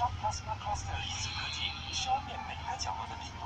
刷 Plasma Cluster 一次科技，消灭每个角落的病毒。